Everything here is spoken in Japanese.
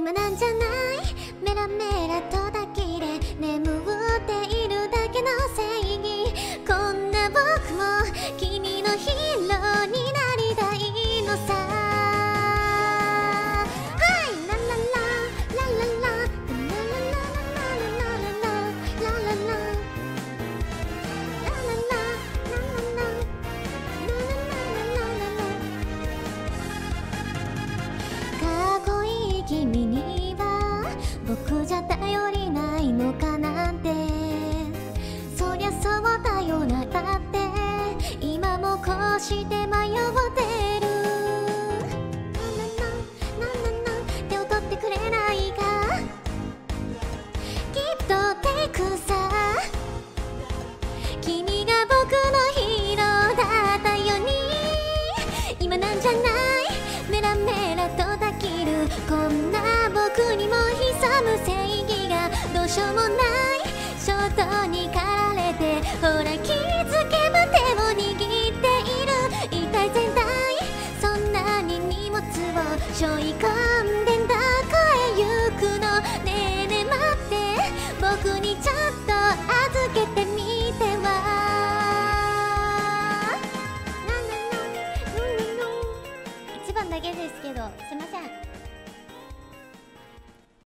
今なんじゃない？メラメラとうして迷ってる？なんなんなんなん手を取ってくれないか？きっとテイクさ。君が僕のヒーローだったように。今なんじゃない？メラメラと抱きるこんなちょいかんだかへ行くのねえねえ待って僕にちょっと預けてみては一番だけですけどすみ